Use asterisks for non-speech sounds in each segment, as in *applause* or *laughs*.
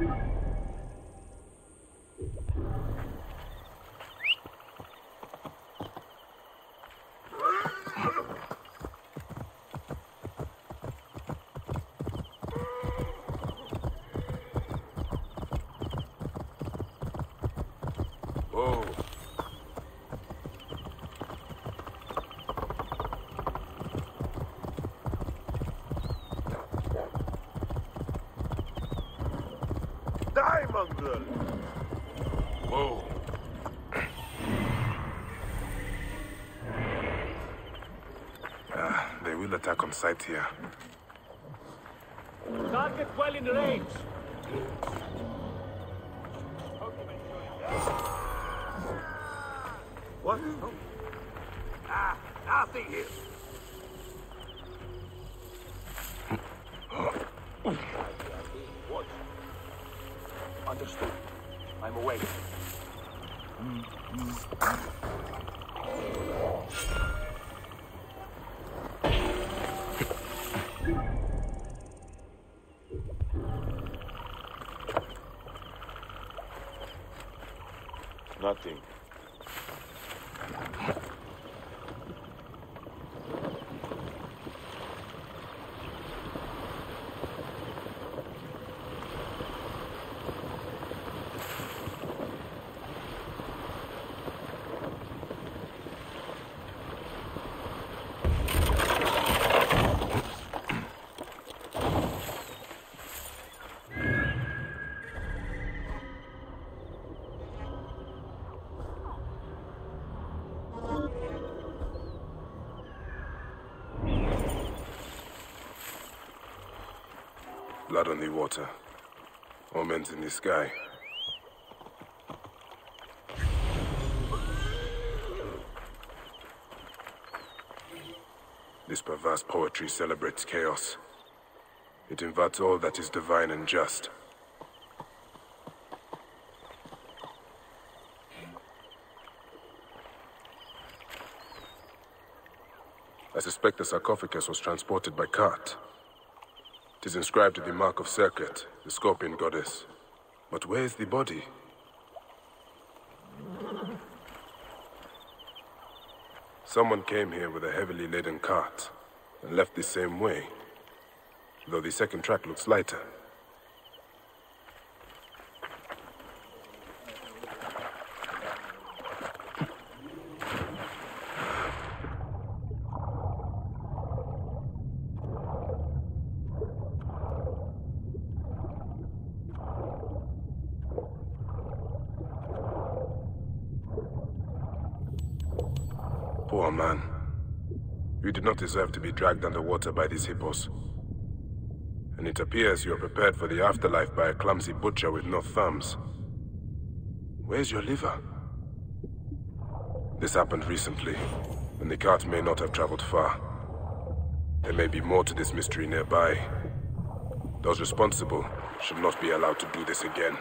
Oh, Die, mongrel! whoa. Ah, they will attack on sight here. Target well in range. What? Oh. Ah, nothing here. *laughs* I'm awake. Blood on the water. Omens in the sky. This perverse poetry celebrates chaos. It inverts all that is divine and just. I suspect the sarcophagus was transported by cart. It is inscribed with the mark of Serket, the scorpion goddess. But where is the body? Someone came here with a heavily laden cart and left the same way, though the second track looks lighter. Poor man. You did not deserve to be dragged underwater by these hippos. And it appears you are prepared for the afterlife by a clumsy butcher with no thumbs. Where's your liver? This happened recently, and the cart may not have traveled far. There may be more to this mystery nearby. Those responsible should not be allowed to do this again.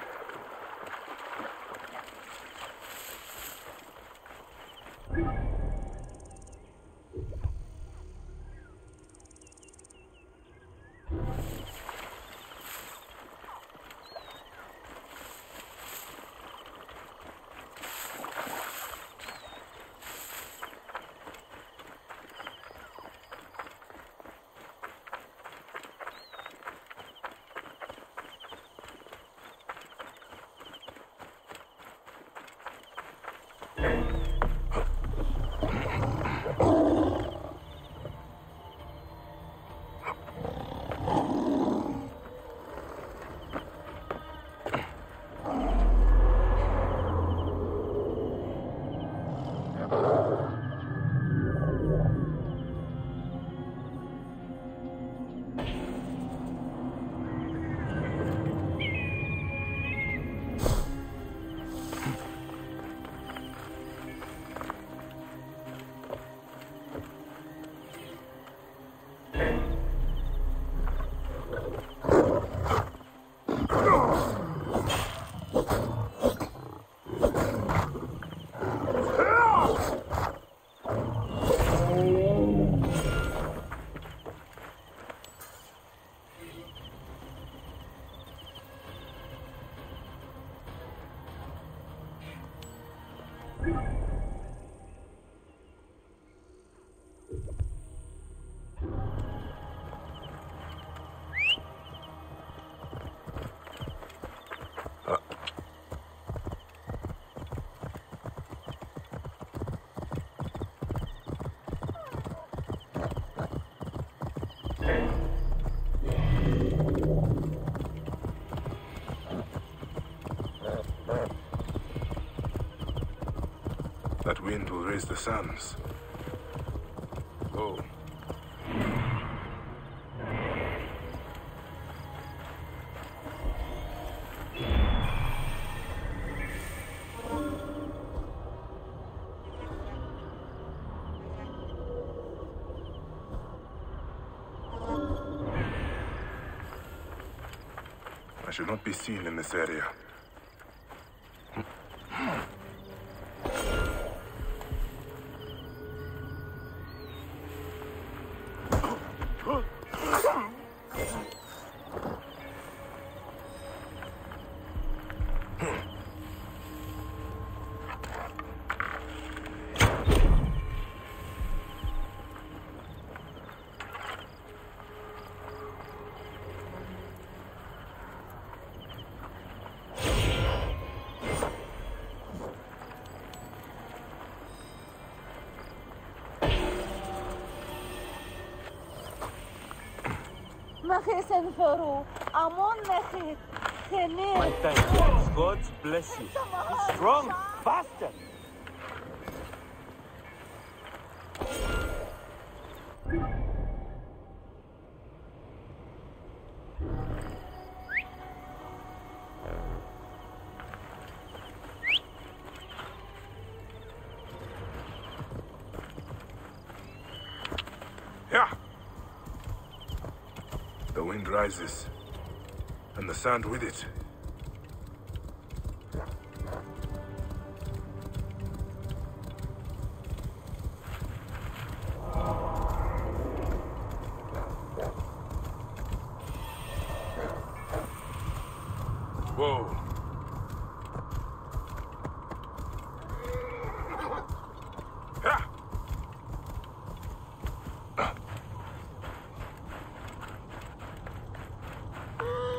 Will raise the sands. Oh. I should not be seen in this area. Monarchs and Pharaoh, our monarchs. My god god bless you. Be strong, faster. Wind rises, and the sand with it. Whoa. Yeah.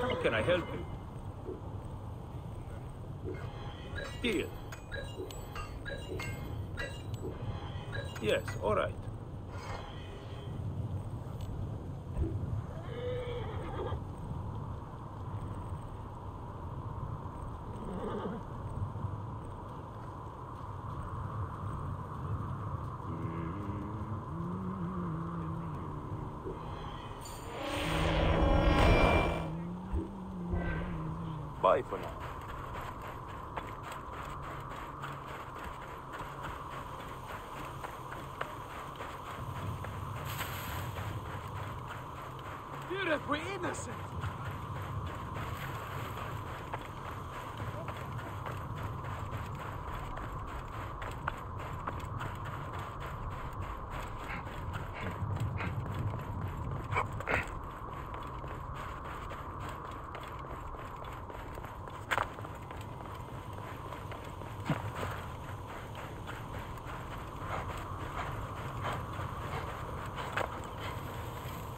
How can I help you? Deal. Yes, all right. Bye for now.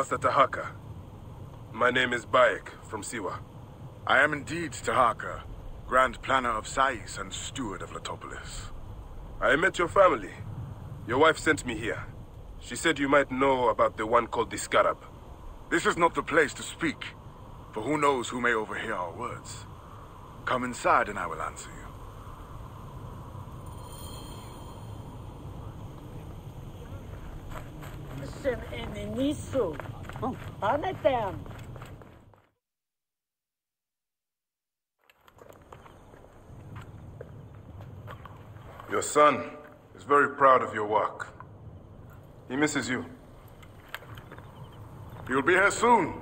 Master Taharqa, my name is Bayek from Siwa. I am indeed Taharqa, Grand Planner of Sais and Steward of Letopolis. I met your family. Your wife sent me here. She said you might know about the one called the Scarab. This is not the place to speak, for who knows who may overhear our words. Come inside and I will answer you. Sem eneniso. Anetem. Your son is very proud of your work. He misses you. You'll be here soon.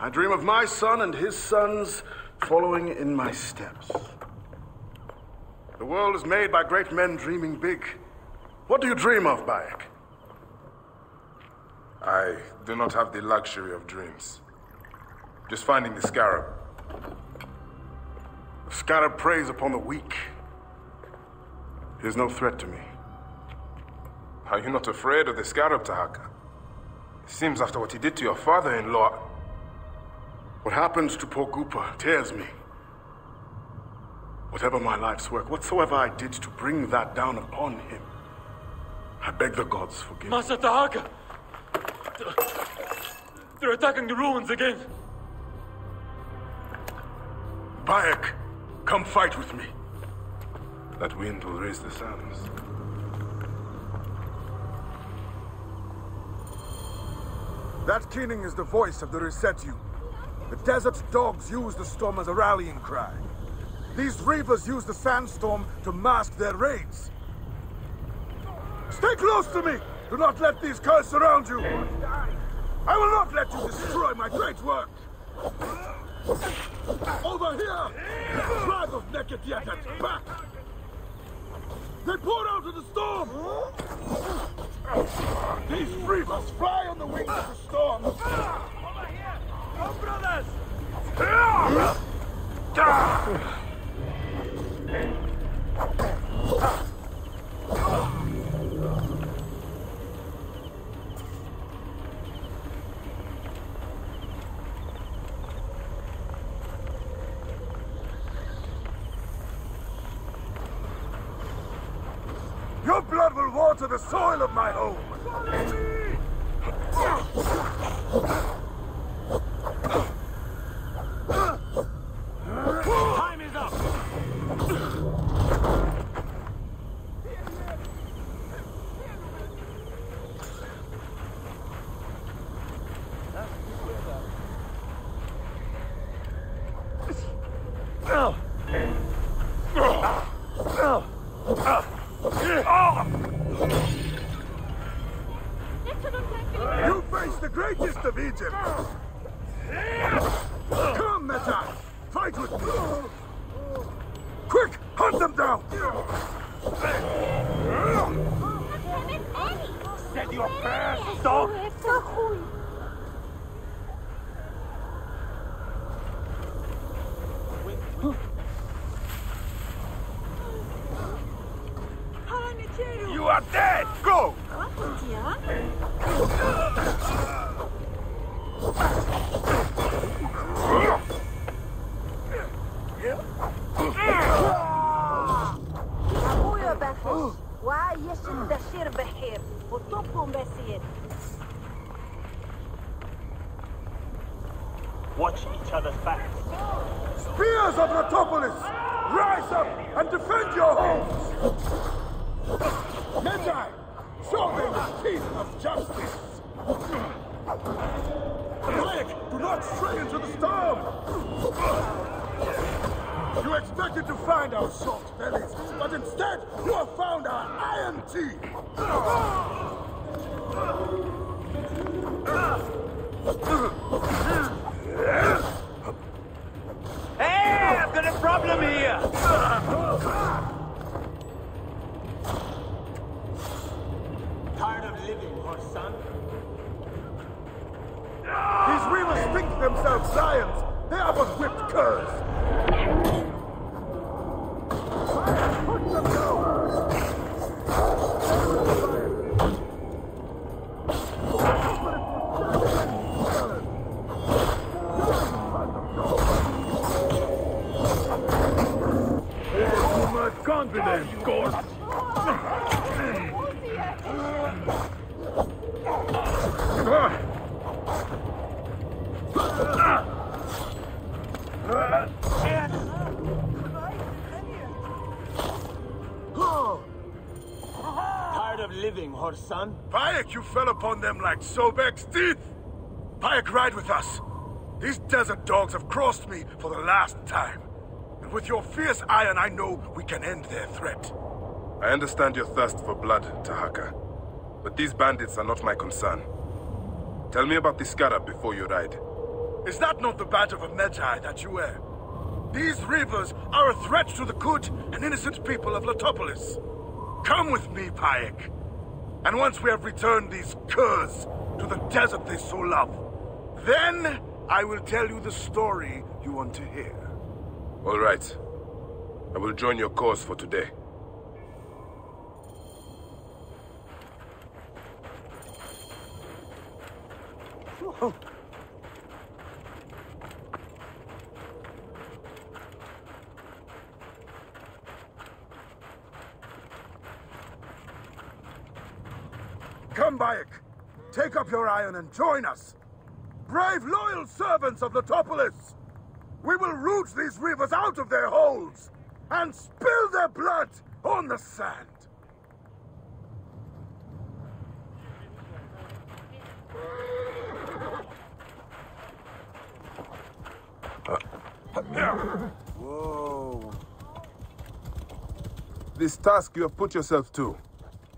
I dream of my son and his sons following in my steps. The world is made by great men dreaming big. What do you dream of, Bayek? I do not have the luxury of dreams. Just finding the Scarab. The scarab preys upon the weak. He is no threat to me. Are you not afraid of the Scarab, Taharqa? It seems after what he did to your father-in-law... What happens to poor Gupa tears me. Whatever my life's work, whatsoever I did to bring that down upon him, I beg the gods forgive. me. Master Taharqa! They're attacking the ruins again. Bayek, come fight with me. That wind will raise the sands. That keening is the voice of the Resetu. The desert dogs use the storm as a rallying cry. These reavers use the sandstorm to mask their raids. Stay close to me! Do not let these curs surround you! I will not let you destroy my great work! Over here! The tribe of Naked Yakat, back! They poured out of the storm! These reavers fly on the wings of the storm! Come, brothers! Your blood will water the soil of my home! Time is up! You face the greatest of Egypt! Come, Meta! Fight with me! Quick! Hunt them down! Set your bears, dog! You are dead! Go! أبويا بخش وعايش الدشير بحير وطبكم بسير Watch each other's backs. Spears of Latopolis! Rise up and defend your homes! Magi! Show them the teeth of justice! Quick! Do not stray into the storm! You expected to find our soft bellies, but instead you have found our iron teeth! Hey, I've got a problem here! Think themselves lions. They are but whipped curs. You fell upon them like Sobek's teeth! Bayek, ride with us. These desert dogs have crossed me for the last time. And with your fierce iron, I know we can end their threat. I understand your thirst for blood, Taharqa. But these bandits are not my concern. Tell me about the scarab before you ride. Is that not the badge of a Medjay that you wear? These reavers are a threat to the good and innocent people of Letopolis. Come with me, Bayek. And once we have returned these curs to the desert they so love, then I will tell you the story you want to hear. All right. I will join your cause for today. Come, Bayek. Take up your iron and join us. Brave, loyal servants of Letopolis. We will root these rivers out of their holes and spill their blood on the sand. Uh, Whoa. This task you have put yourself to,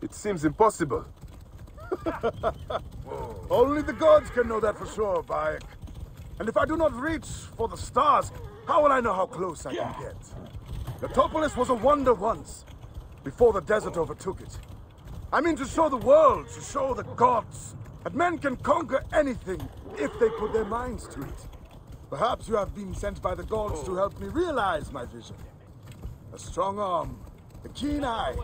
it seems impossible. *laughs* Only the gods can know that for sure, Bayek. And if I do not reach for the stars, how will I know how close I can get? Letopolis was a wonder once, before the desert overtook it. I mean to show the world, to show the gods, that men can conquer anything if they put their minds to it. Perhaps you have been sent by the gods to help me realize my vision. A strong arm, a keen eye.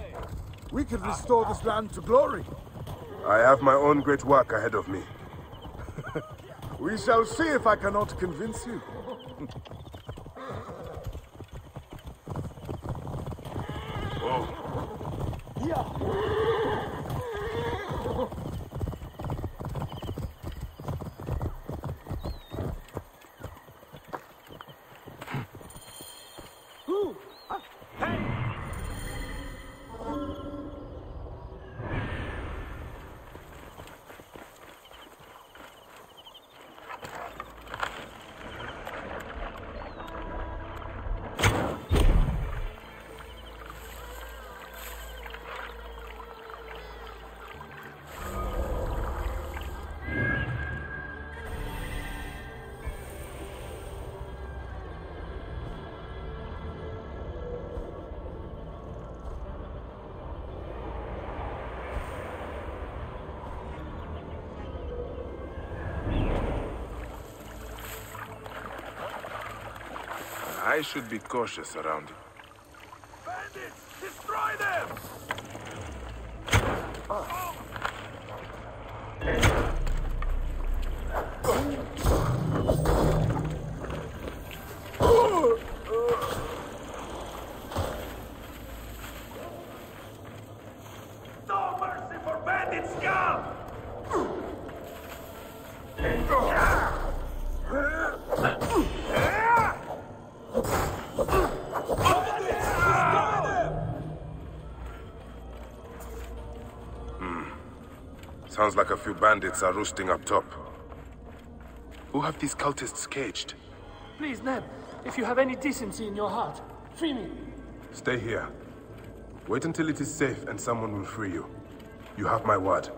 We could restore this land to glory. I have my own great work ahead of me. *laughs* We shall see if I cannot convince you. *laughs* I should be cautious around you. Bandits! Destroy them! No mercy for bandit scum! Sounds like a few bandits are roosting up top. Who have these cultists caged? Please, Neb, if you have any decency in your heart, free me. Stay here. Wait until it is safe and someone will free you. You have my word.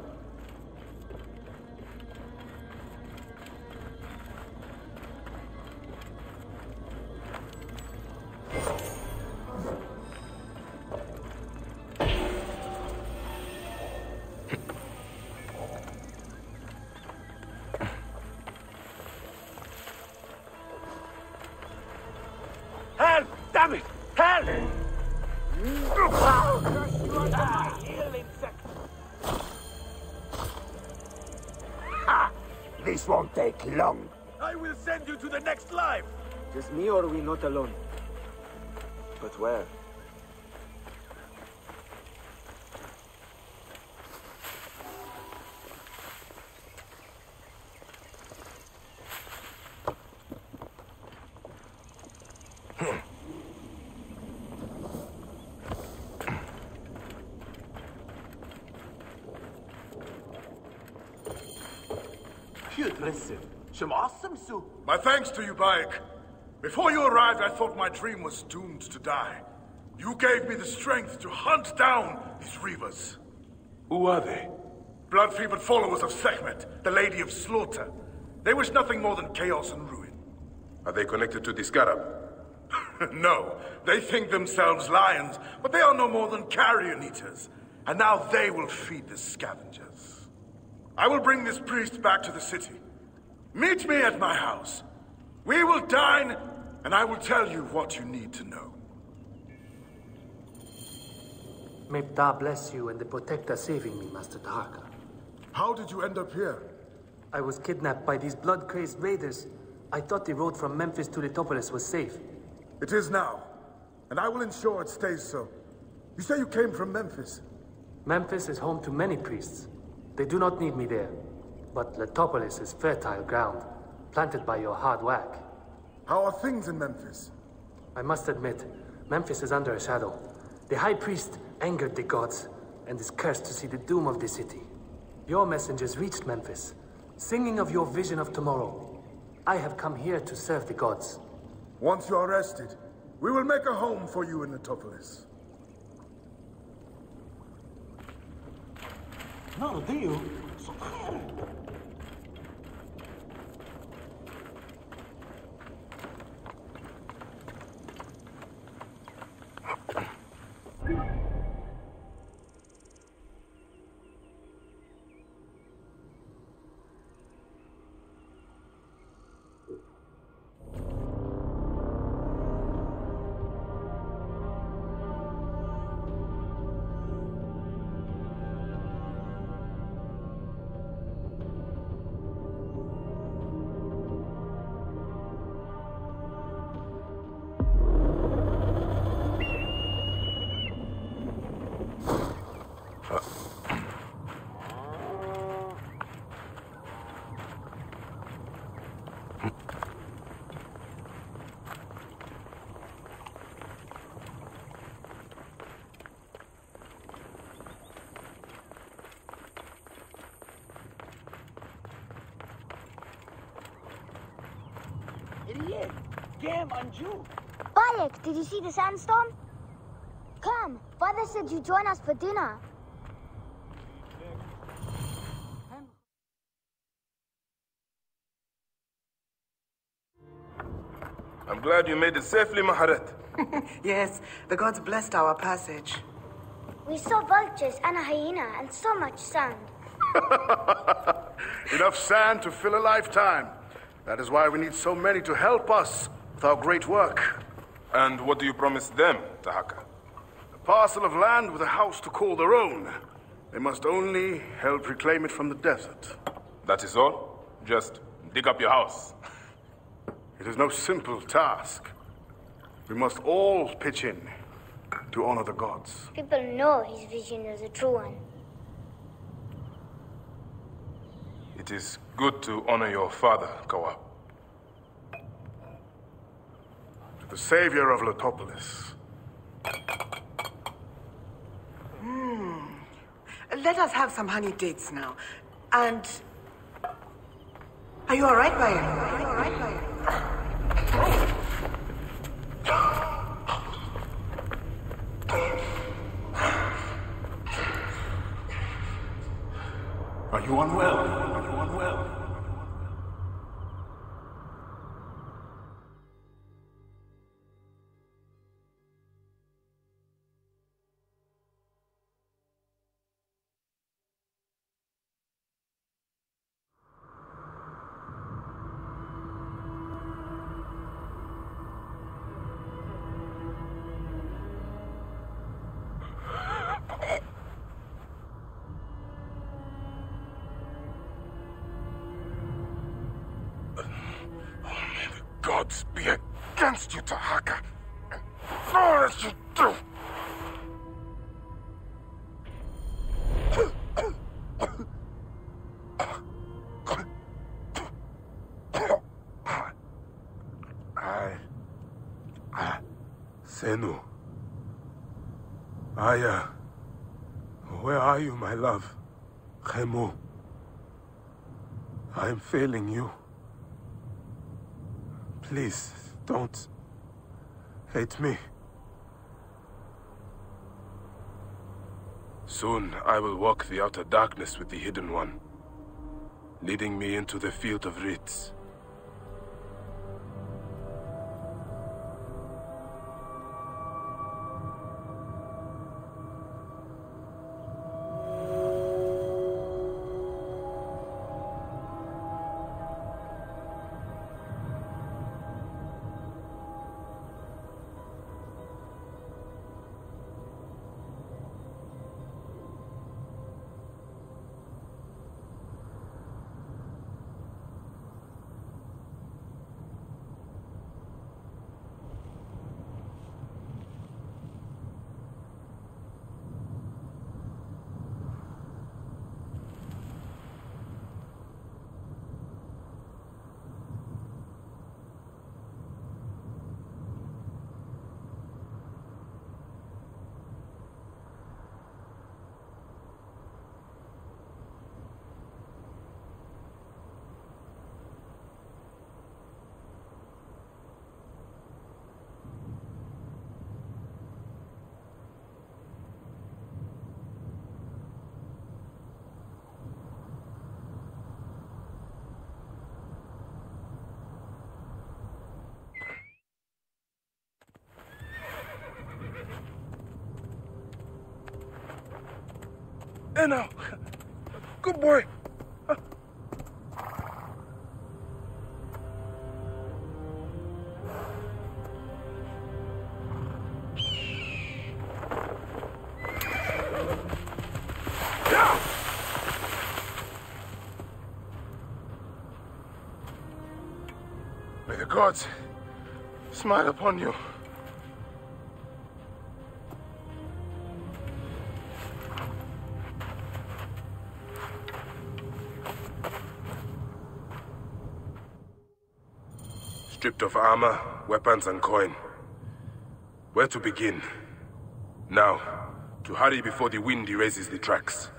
This won't take long. I will send you to the next life. Just me or are we not alone? But where? My thanks to you, Bayek. Before you arrived, I thought my dream was doomed to die. You gave me the strength to hunt down these Reavers. Who are they? Blood-fevered followers of Sekhmet, the Lady of Slaughter. They wish nothing more than chaos and ruin. Are they connected to the Scarab? *laughs* no, they think themselves lions, but they are no more than carrion eaters. And now they will feed the scavengers. I will bring this priest back to the city. Meet me at my house. We will dine, and I will tell you what you need to know. May Ptah bless you and the Protector saving me, Master Taharqa. How did you end up here? I was kidnapped by these blood-crazed raiders. I thought the road from Memphis to Letopolis was safe. It is now, and I will ensure it stays so. You say you came from Memphis? Memphis is home to many priests. They do not need me there. But Letopolis is fertile ground, planted by your hard work. How are things in Memphis? I must admit, Memphis is under a shadow. The High Priest angered the gods, and is cursed to see the doom of the city. Your messengers reached Memphis, singing of your vision of tomorrow. I have come here to serve the gods. Once you are rested, we will make a home for you in Letopolis. No, do you? Idiot! Damn, Anju! Bayek, did you see the sandstorm? Come, Father said you join us for dinner. I'm glad you made it safely, Maharet. *laughs* yes, the gods blessed our passage. We saw vultures and a hyena and so much sand. *laughs* Enough sand to fill a lifetime. That is why we need so many to help us with our great work. And what do you promise them, Taharqa? A parcel of land with a house to call their own. They must only help reclaim it from the desert. That is all? Just dig up your house. It is no simple task. We must all pitch in to honor the gods. People know his vision is a true one. It is good to honor your father, Kawa. To the savior of Letopolis. Hmm. Let us have some honey dates now. And. Are you alright, Bayan? Are you alright, Bayan? Are you unwell? Are you unwell? I... I... Senu. Aya. Where are you, my love? Khemu. I am failing you. Please, don't hate me. Soon I will walk the outer darkness with the Hidden One, leading me into the field of Reeds. Eno! Uh, good boy! May the gods smile upon you. Of armor, weapons, and coin. Where to begin? Now, to hurry before the wind erases the tracks.